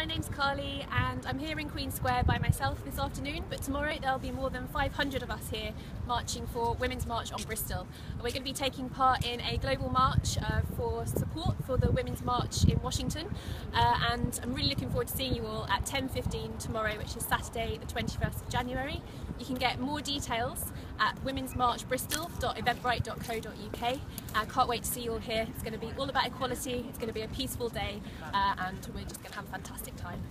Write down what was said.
my name's Carly and I'm here in Queen Square by myself this afternoon but tomorrow there'll be more than 500 of us here marching for Women's March on Bristol. We're going to be taking part in a global march uh, for support for the Women's March in Washington uh, and I'm really looking forward to seeing you all at 10.15 tomorrow which is Saturday the 21st of January. You can get more details at womensmarchbristol.eventbrite.co.uk I can't wait to see you all here. It's going to be all about equality, it's going to be a peaceful day uh, and we're just going to have a fantastic time.